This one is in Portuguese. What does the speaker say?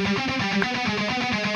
Música